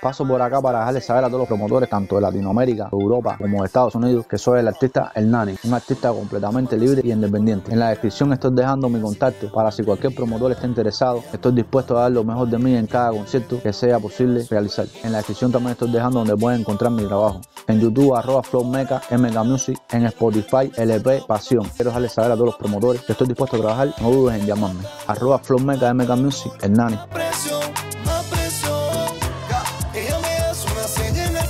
Paso por acá para dejarles saber a todos los promotores, tanto de Latinoamérica, Europa como de Estados Unidos, que soy el artista El Nani, un artista completamente libre y independiente. En la descripción estoy dejando mi contacto para si cualquier promotor está interesado, estoy dispuesto a dar lo mejor de mí en cada concierto que sea posible realizar. En la descripción también estoy dejando donde pueden encontrar mi trabajo. En YouTube, arroba flowmeca, MK Music, en Spotify, LP Pasión. Quiero dejarles saber a todos los promotores que estoy dispuesto a trabajar, no dudes en llamarme. Arroba flowmeca, MK Music. las horas en el